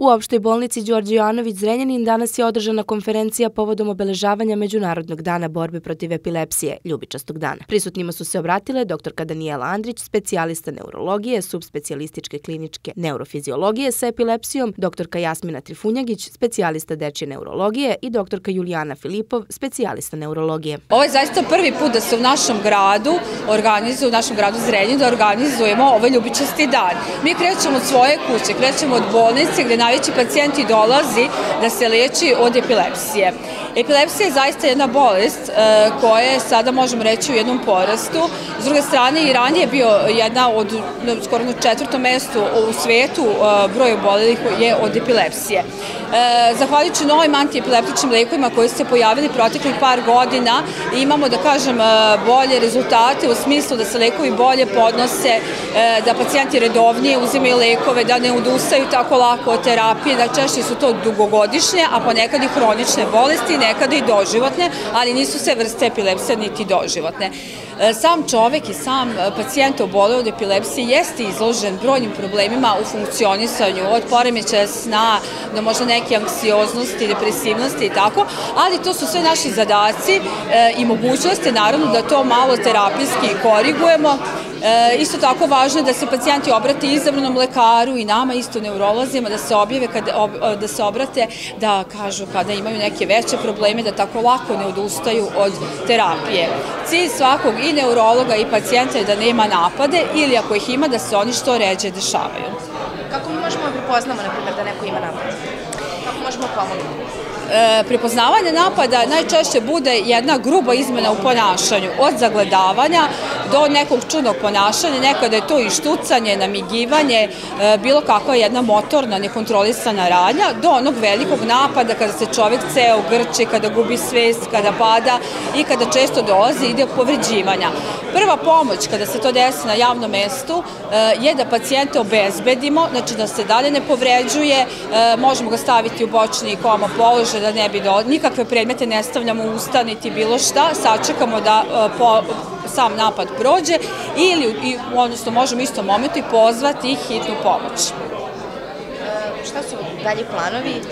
U opštoj bolnici Đorđe Jovanović Zrenjanin danas je održana konferencija povodom obeležavanja Međunarodnog dana borbe protiv epilepsije, ljubičastog dana. Prisutnima su se obratile dr. Danijela Andrić, specijalista neurologije, subspecijalističke kliničke neurofiziologije sa epilepsijom, dr. Jasmina Trifunjagić, specijalista dečje neurologije i dr. Julijana Filipov, specijalista neurologije. Ovo je zaista prvi put da se u našem gradu organizuje, u našem gradu Zrenjaninu, da organizujemo ovaj ljubičasti dan. Mi krećemo od svoje kuće, krećemo od bolnice gde najveći pacijenti dolazi da se leči od epilepsije. Epilepsija je zaista jedna bolest e, koja je sada, možemo reći, u jednom porastu. S druge strane, i ranije je bio jedna od, skoro na četvrtom mestu u svetu e, broj obolelih je od epilepsije. E, zahvaljujući novim antiepileptičnim lekovima koji su se pojavili proteklih par godina, imamo, da kažem, bolje rezultate u smislu da se lekovi bolje podnose, da pacijenti redovnije uzimaju lekove, da ne udustaju tako lako od terapije, da češće su to dugogodišnje, a ponekad i hronične bolesti, nekada i doživotne, ali nisu sve vrste epilepsije niti doživotne. E, sam čovek i sam e, pacijent obole od epilepsije jeste izložen brojnim problemima u funkcionisanju, od poremećaja sna, do možda neke anksioznosti, depresivnosti i tako, ali to su sve naši zadaci e, i mogućnosti, naravno, da to malo terapijski korigujemo, E, isto tako važno je da se pacijenti obrate izabranom lekaru i nama isto neurolozima da se objave kada, ob, da se obrate da kažu kada imaju neke veće probleme da tako lako ne odustaju od terapije. Cilj svakog i neurologa i pacijenta je da nema napade ili ako ih ima da se oni što ređe dešavaju. Kako mi možemo da prepoznamo, na primjer, da neko ima napad? Pomoći? e, prepoznavanje napada najčešće bude jedna gruba izmena u ponašanju, od zagledavanja do nekog čudnog ponašanja, nekada je to i štucanje, namigivanje, e, bilo kakva jedna motorna, nekontrolisana radnja, do onog velikog napada kada se čovek ceo grči, kada gubi svest, kada pada i kada često dolazi ide povređivanja. Prva pomoć kada se to desi na javnom mestu e, je da pacijente obezbedimo, znači da se dalje ne povređuje, e, možemo ga staviti u bočni koma položaj da ne bi do, nikakve predmete ne stavljamo u usta niti bilo šta, sačekamo da po, sam napad prođe ili, odnosno možemo isto momentu i pozvati hitnu pomoć. Šta su dalje planovi?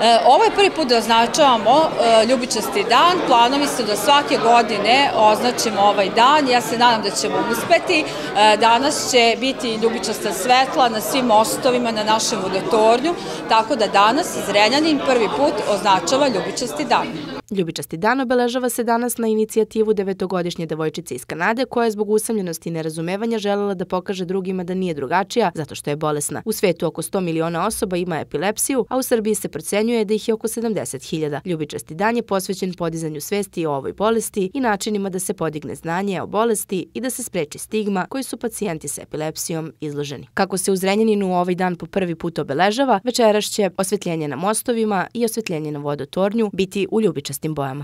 E, ovo je prvi put da označavamo e, ljubičasti dan, planovi su da svake godine označimo ovaj dan, ja se nadam da ćemo uspeti. E, danas će biti ljubičasta svetla na svim mostovima na našem vodotornju, tako da danas Zrenjanin prvi put označava ljubičasti dan. Ljubičasti dan obeležava se danas na inicijativu devetogodišnje devojčice iz Kanade koja je zbog usamljenosti i nerazumevanja želela da pokaže drugima da nije drugačija zato što je bolesna. U svetu oko 100 miliona osoba ima epilepsiju, a u Srbiji se procenjuje da ih je oko 70.000. Ljubičasti dan je posvećen podizanju svesti o ovoj bolesti i načinima da se podigne znanje o bolesti i da se spreči stigma koji su pacijenti sa epilepsijom izloženi. Kako se u Zrenjaninu ovaj dan po prvi put obeležava, večeras će osvetljenje na mostovima i osvetljenje na vodotornju biti u ljubičasti tím bojem.